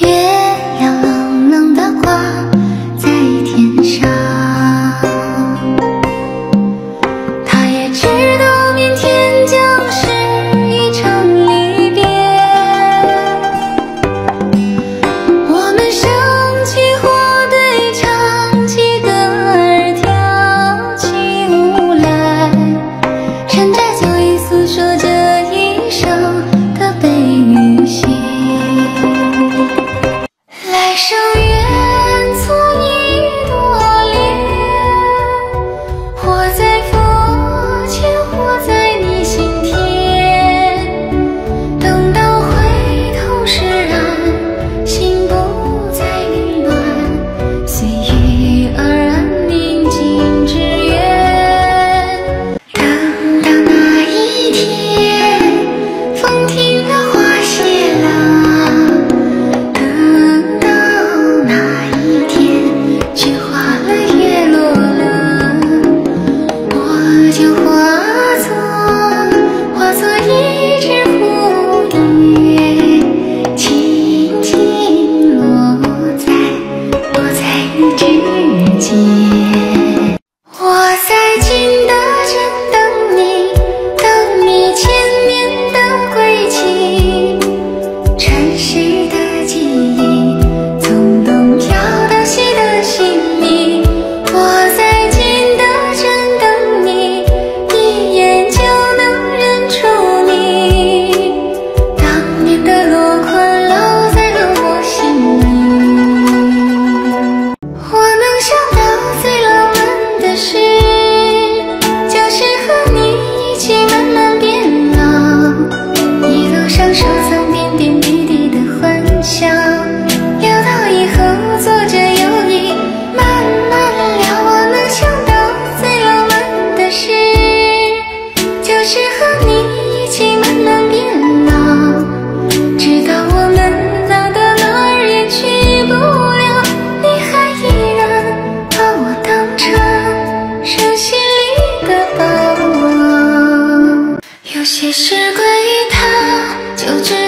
Yeah. 记着时光在。